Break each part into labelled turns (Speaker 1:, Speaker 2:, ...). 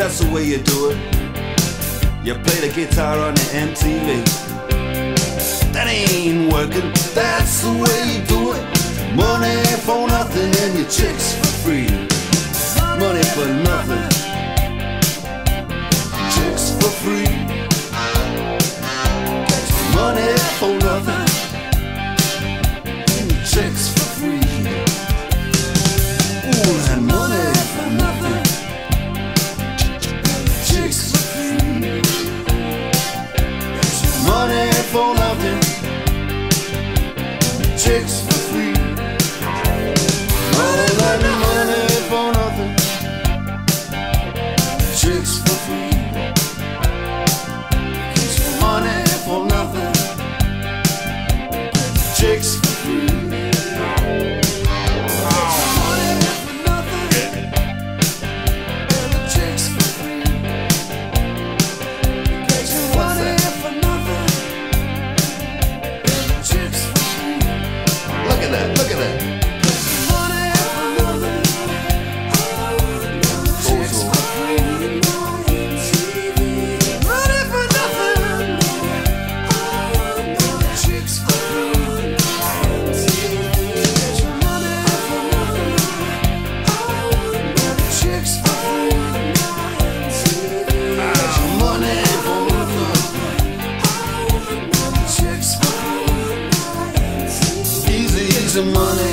Speaker 1: that's the way you do it. You play the guitar on the MTV. That ain't working, that's the way you do it. Money for nothing and your chicks for free. Money for nothing, chicks for free. Money for nothing, chicks for free. chicks. Easy money.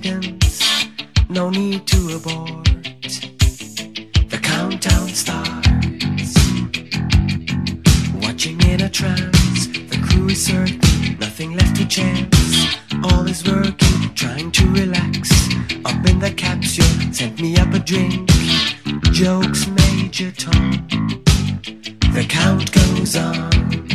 Speaker 2: cadence, no need to abort. The countdown starts. Watching in a trance, the crew is certain, nothing left to chance. All is working, trying to relax. Up in the capsule, sent me up a drink. Jokes, Major Tom. The count goes on.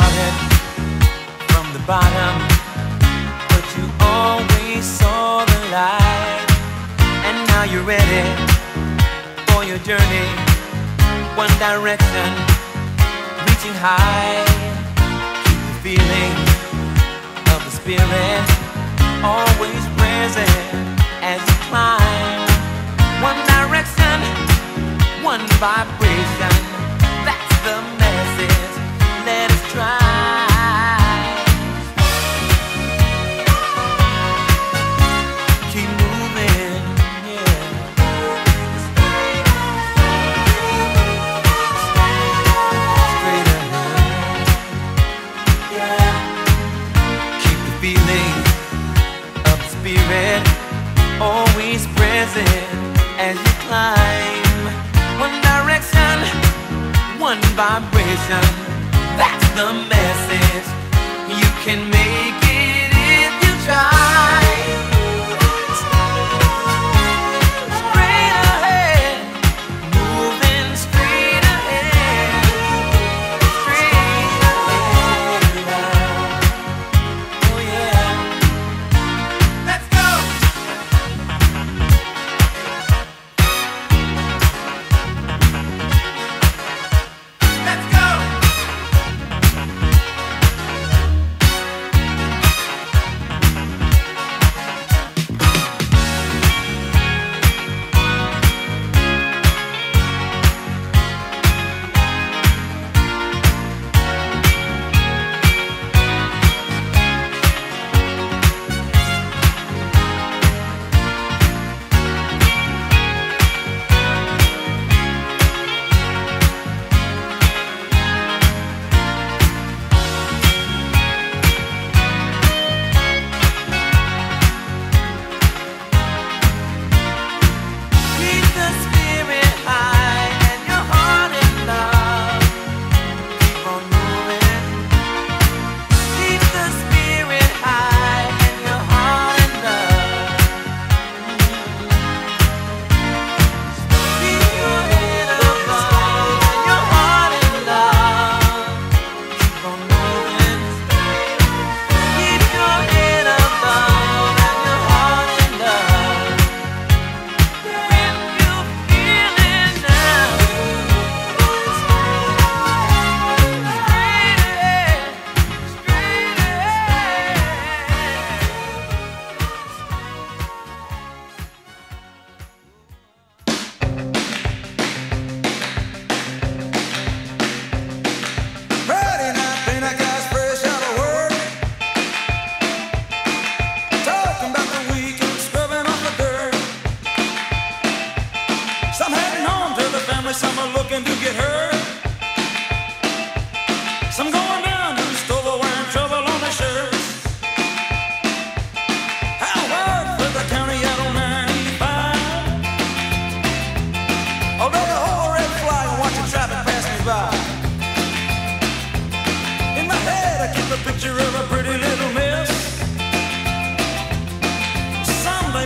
Speaker 2: started from the bottom, but you always saw the light. And now you're ready for
Speaker 3: your journey, one direction, reaching high. Keep the feeling of the spirit always present as you climb. One direction, one vibration, that's the as you climb. One direction, one vibration. That's the message. You can make it if you try.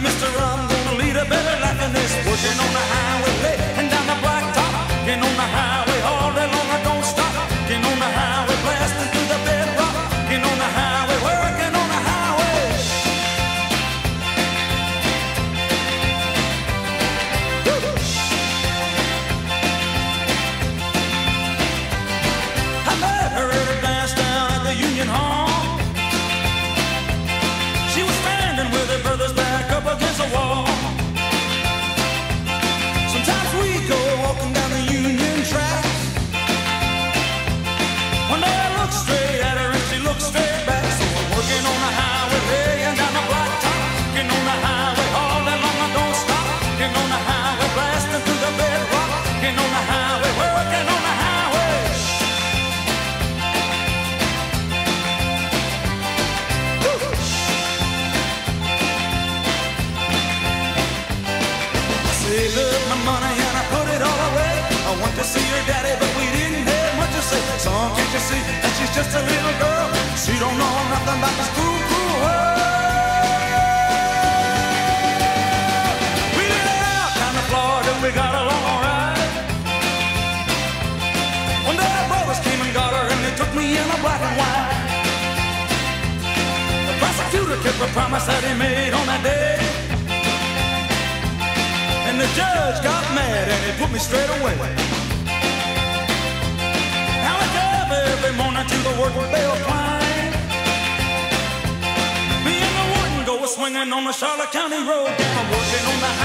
Speaker 4: Mister, I'm gonna lead a better life than this. Working on the highway, She don't know nothing about this cool, cool world. We live out down in Florida, we got along all right. One day our brothers came and got her, and they took me in a black and white. The prosecutor kept a promise that he made on that day. And the judge got mad and he put me straight away. Now I drive every morning to the work bell climb. swinging on the Charlotte County Road. I'm working on the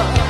Speaker 5: sun.